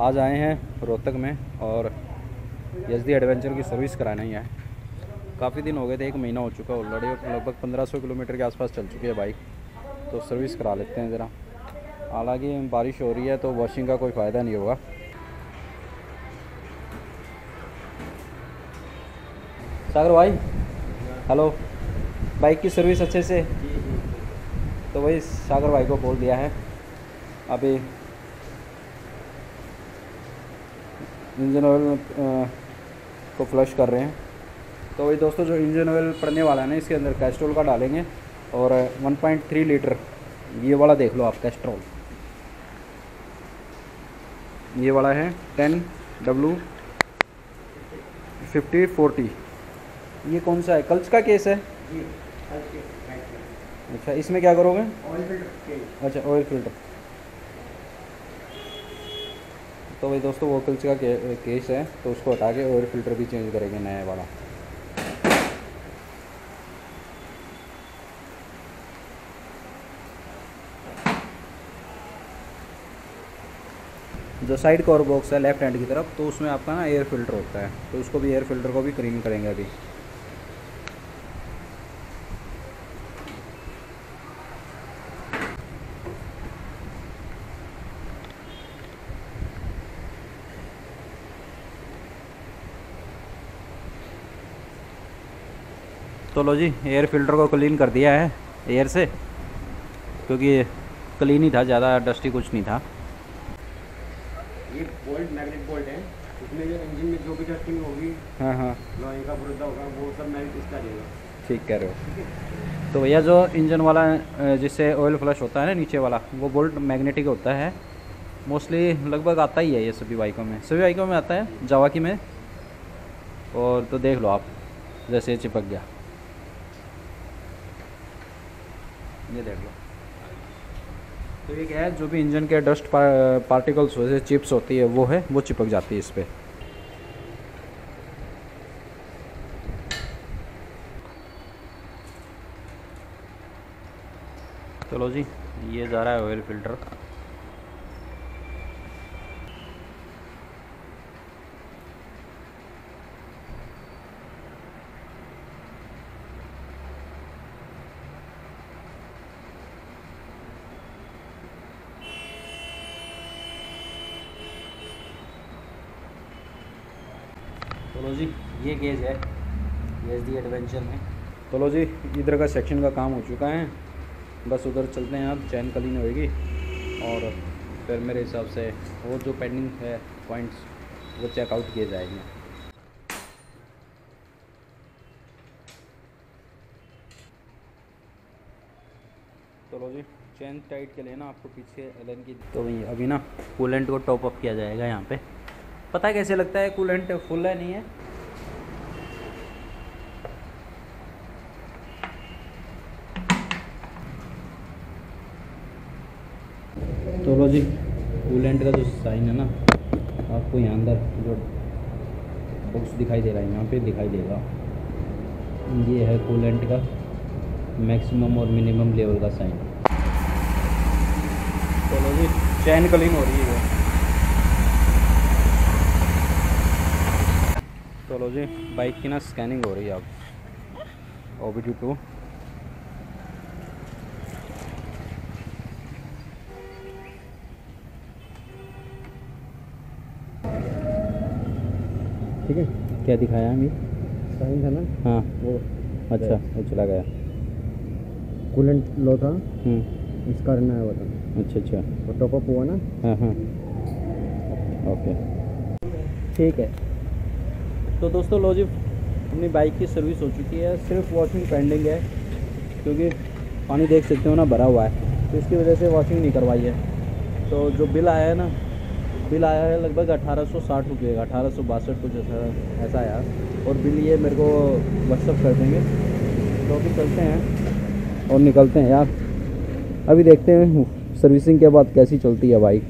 आज आए हैं रोहतक में और डी एडवेंचर की सर्विस कराना ही है। काफ़ी दिन हो गए थे, एक महीना हो चुका है ऑलरेडी लगभग 1500 किलोमीटर के आसपास चल चुकी है बाइक तो सर्विस करा लेते हैं ज़रा। हालाँकि बारिश हो रही है तो वॉशिंग का कोई फ़ायदा नहीं होगा। सागर भाई, हेलो। बाइक की सर्विस अच्छे से? तो वही सागर भाई को बोल दिया है। अभी इंजन ऑयल को फ्लश कर रहे हैं। तो वही दोस्तों जो इंजन ऑयल पड़ने वाला है ना इसके अंदर कैस्ट्रोल का डालेंगे और 1.3 लीटर ये वाला देख लो आप कैस्ट्रोल ये वाला है 10 डब्लू फिफ्टी फोर्टी ये कौन सा है? कल्च का केस है? अच्छा इसमें क्या करोगे? ऑयल फ़िल्टर अच्छा ऑयल फ़िल्टर तो भाई दोस्तों वोकल्स का के, केस है तो उसको हटा के ऑयल फ़िल्टर भी चेंज करेंगे नया वाला। जो साइड कवर बॉक्स है लेफ़्ट हैंड की तरफ़ तो उसमें आपका ना एयर फ़िल्टर होता है। तो उसको भी एयर फ़िल्टर को भी क्लीन करेंगे अभी। तो लो जी एयर फ़िल्टर को क्लीन कर दिया है एयर से क्योंकि क्लीन ही था ज़्यादा डस्टी कुछ नहीं था। ये बोल्ट मैग्नेट बोल्ट है उसमें जो इंजन में जो भी डस्टिंग होगी हाँ हाँ। लोहे का बुरदा होगा वो सब मैग्नेट इसका देगा ठीक कह रहे हो। तो भैया जो इंजन वाला जिससे ऑयल फ्लश होता है ना नीचे वाला वो बोल्ट मैग्नेटिक होता है। मोस्टली लगभग आता ही है ये सभी बाइकों में। सभी बाइकों में आता है जावाकी में। और तो देख लो आप जैसे चिपक गया। ये देख लो। तो ये क्या है, जो भी इंजन के डस्ट पार्टिकल्स होते हैं, चिप्स होती है, वो है, वो चिपक जाती है इस पर चलो जी, ये जा रहा है ऑयल फ़िल्टर चलो जी ये गेज है एच डी एडवेंचर में। चलो जी इधर का सेक्शन का काम हो चुका है। बस उधर चलते हैं अब चैन क्लीन होएगी। और फिर मेरे हिसाब से वो जो पेंडिंग है पॉइंट्स वो चेकआउट किए जाएँगे। चलो जी चैन टाइट के लिए ना आपको पीछे एलन की तो अभी ना कूलेंट को टॉप अप किया जाएगा यहाँ पे। पता कैसे लगता है? कूलेंट फुल है, नहीं है? तो लो जी कूलेंट का जो साइन है ना, आपको यहाँ अंदर जो बॉक्स दिखाई दे रहा है, यहाँ पे दिखाई देगा। ये है कूलेंट का मैक्सिमम और मिनिमम लेवल का साइन चलो जी, चैन क्लीन हो रही है। चलो जी बाइक की ना स्कैनिंग हो रही है अब। ओ बी टी टू ठीक है। क्या दिखाया हमें साइन था ना? हाँ। वो। अच्छा वो चला गया। कूलेंट लो था। हम्म, इस कारण आया था। अच्छा अच्छा। वो टॉपअप हुआ ना? हाँ हाँ। ओके ठीक है। तो दोस्तों लो जी, अपनी बाइक की सर्विस हो चुकी है। सिर्फ़ वॉशिंग पेंडिंग है, क्योंकि पानी देख सकते हो ना, भरा हुआ है। तो इसकी वजह से वॉशिंग नहीं करवाई है। तो जो बिल आया है ना, बिल आया है लगभग अठारह सौ साठ रुपये का, अठारह सौ बासठ कुछ ऐसा ऐसा आया और बिल ये मेरे को व्हाट्सअप कर देंगे। तो अभी चलते हैं। और निकलते हैं यार। अभी देखते हैं सर्विसिंग के बाद कैसी चलती है बाइक